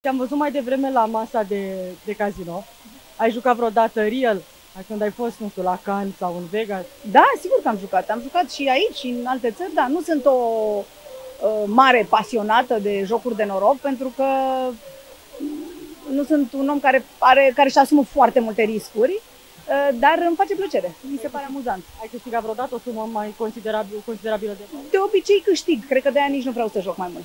Te-am văzut mai devreme la masa de, de casino. Ai jucat vreodată real? Când ai fost, nu știu, la Cannes sau în Vegas? Da, sigur că am jucat. Am jucat și aici și în alte țări, dar nu sunt o uh, mare pasionată de jocuri de noroc, pentru că nu sunt un om care, are, care își asumă foarte multe riscuri, uh, dar îmi face plăcere. Mi se pare amuzant. Ai câștigat vreodată o sumă mai considerabil, considerabilă de bani? De obicei câștig. Cred că de aia nici nu vreau să joc mai mult.